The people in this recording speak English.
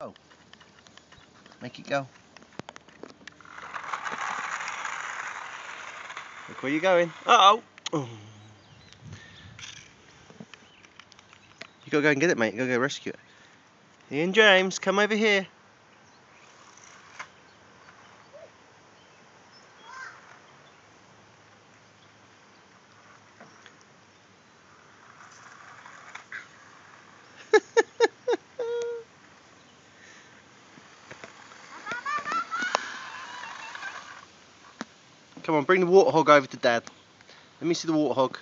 Oh. Make it go. Look where you're going. Uh oh. You gotta go and get it, mate. You gotta go rescue it. Ian James, come over here. Come on, bring the warthog over to Dad. Let me see the warthog.